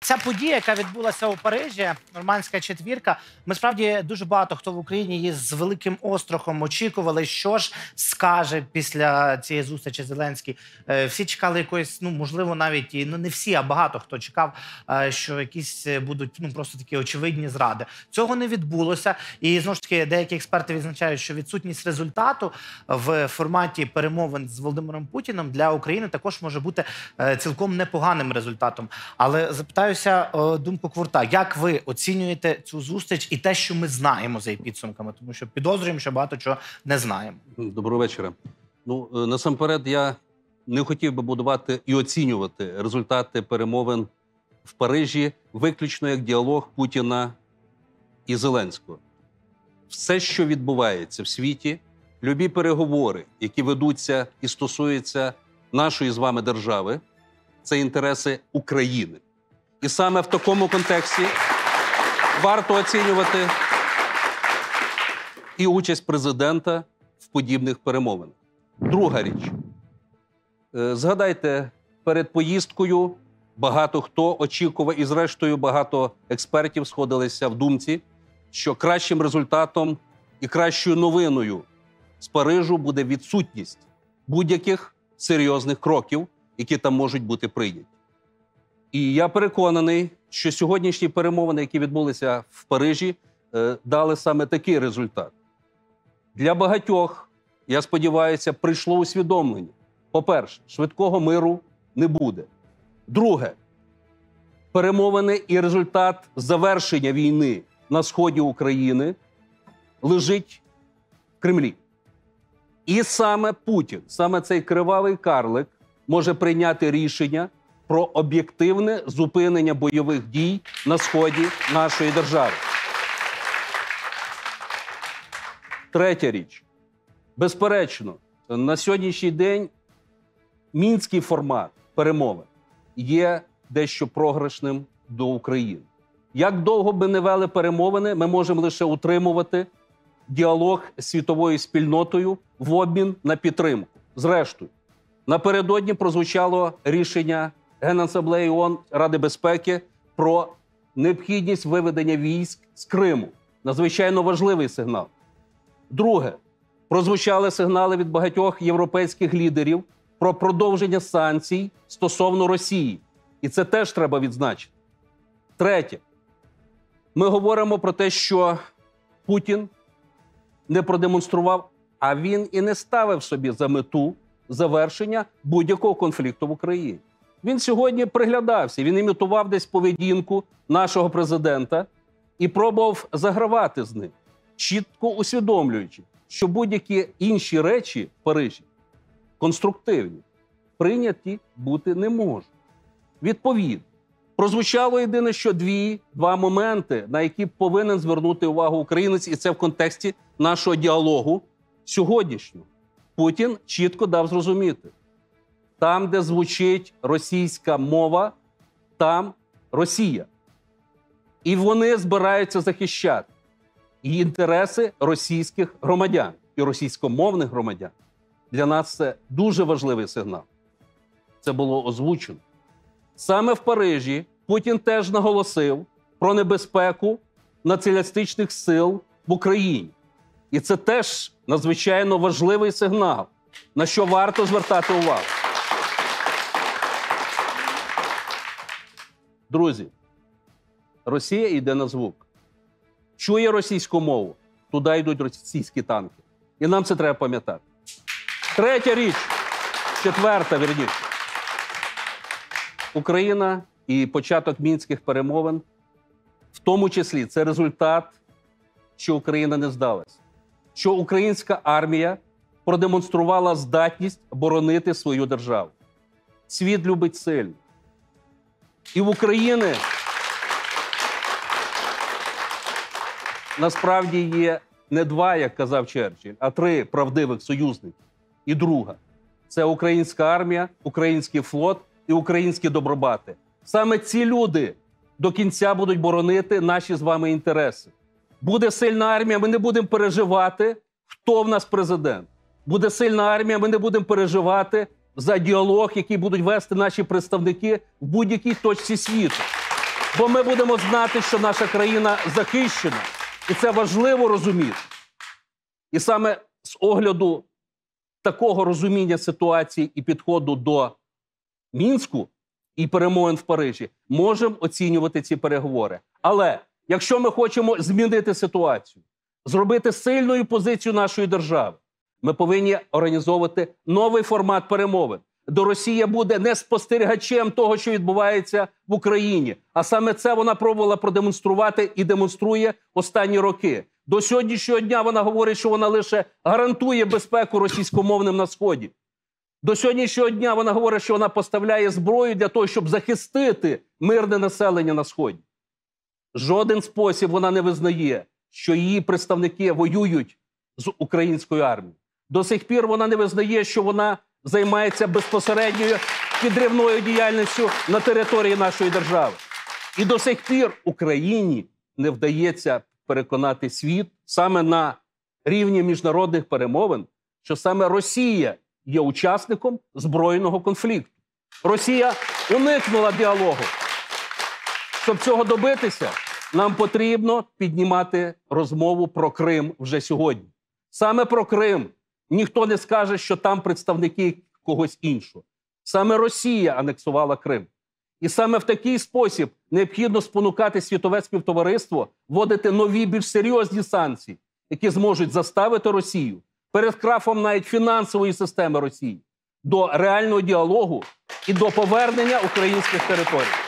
Ця подія, яка відбулася у Парижі, нормандська четвірка. Ми справді дуже багато хто в Україні її з великим острахом очікували, що ж скаже після цієї зустрічі Зеленський. Е, Всі чекали якоїсь, ну можливо, навіть і ну не всі, а багато хто чекав, е, що якісь е, будуть ну просто такі очевидні зради. Цього не відбулося. І знову ж таки, деякі експерти відзначають, що відсутність результату в форматі перемовин з Володимиром Путіним для України також може бути цілком непоганим результатом. Але запитаюся е, думку Квурта, як ви оцінюєте цю зустріч і те, що ми знаємо за її підсумками, тому що підозрюємо, що багато чого не знаємо. Доброго вечора. Ну е, насамперед, я не хотів би будувати і оцінювати результати перемовин в Парижі виключно як діалог Путіна і Зеленського. Все, що відбувається в світі, любі переговори, які ведуться і стосуються нашої з вами держави, це інтереси України. І саме в такому контексті варто оцінювати і участь президента в подібних перемовинах. Друга річ. Е, Згадайте, перед поїздкою багато хто очікував, і зрештою багато експертів сходилися в думці, що кращим результатом і кращою новиною з Парижу буде відсутність будь-яких серйозних кроків, які там можуть бути прийняті. І я переконаний, що сьогоднішні перемовини, які відбулися в Парижі, е, дали саме такий результат. Для багатьох, я сподіваюся, прийшло усвідомлення. По-перше, швидкого миру не буде. Друге, перемовини і результат завершення війни на сході України лежить в Кремлі. І саме Путін, саме цей кривавий карлик, може прийняти рішення про об'єктивне зупинення бойових дій на сході нашої держави. Третя річ. Безперечно, на сьогоднішній день мінський формат перемовин є дещо програшним до України. Як довго би не вели перемовини, ми можемо лише утримувати діалог з світовою спільнотою в обмін на підтримку. Зрештою, напередодні прозвучало рішення Генасамблеї ООН Ради безпеки про необхідність виведення військ з Криму. Надзвичайно важливий сигнал. Друге, прозвучали сигнали від багатьох європейських лідерів про продовження санкцій стосовно Росії. І це теж треба відзначити. Третє, ми говоримо про те, що Путін не продемонстрував, а він і не ставив собі за мету завершення будь-якого конфлікту в Україні. Він сьогодні приглядався, він імітував десь поведінку нашого президента і пробував загравати з ним, чітко усвідомлюючи, що будь-які інші речі в Парижі конструктивні, прийняті бути не можуть. Відповідно, прозвучало єдине, що дві два моменти, на які повинен звернути увагу українець, і це в контексті нашого діалогу сьогоднішнього. Путін чітко дав зрозуміти: там, де звучить російська мова, там Росія. І вони збираються захищати і інтереси російських громадян і російськомовних громадян. Для нас це дуже важливий сигнал. Це було озвучено. Саме в Парижі Путін теж наголосив про небезпеку націоналістичних сил в Україні. І це теж надзвичайно важливий сигнал, на що варто звертати увагу. Друзі, Росія йде на звук. Чує російську мову, туди йдуть російські танки. І нам це треба пам'ятати. Третя річ, четверта, вірніше. Україна і початок мінських перемовин, в тому числі, це результат, що Україна не здалась, що українська армія продемонструвала здатність боронити свою державу. Світ любить сильно. І в Україні насправді є не два, як казав Черчилль, а три правдивих союзники. І друга це українська армія, український флот і українські добробати. Саме ці люди до кінця будуть боронити наші з вами інтереси. Буде сильна армія, ми не будемо переживати, хто в нас президент. Буде сильна армія, ми не будемо переживати за діалог, який будуть вести наші представники в будь-якій точці світу. Бо ми будемо знати, що наша країна захищена, і це важливо розуміти. І саме з огляду такого розуміння ситуації і підходу до Мінську і перемовин в Парижі можемо оцінювати ці переговори. Але якщо ми хочемо змінити ситуацію, зробити сильною позицію нашої держави, ми повинні організовувати новий формат перемовин, де Росія буде не спостерігачем того, що відбувається в Україні. А саме це вона пробувала продемонструвати і демонструє останні роки. До сьогоднішнього дня вона говорить, що вона лише гарантує безпеку російськомовним на сході. До сьогоднішнього дня вона говорить, що вона поставляє зброю для того, щоб захистити мирне населення на сході. Жоден спосіб вона не визнає, що її представники воюють з українською армією. До сих пір вона не визнає, що вона займається безпосередньою підривною діяльністю на території нашої держави. І до сих пір Україні не вдається переконати світ саме на рівні міжнародних перемовин, що саме Росія є учасником збройного конфлікту. Росія уникнула діалогу. Щоб цього добитися, нам потрібно піднімати розмову про Крим вже сьогодні. Саме про Крим ніхто не скаже, що там представники когось іншого. Саме Росія анексувала Крим. І саме в такий спосіб необхідно спонукати світове співтовариство вводити нові, більш серйозні санкції, які зможуть заставити Росію перед крафом навіть фінансової системи Росії до реального діалогу і до повернення українських територій.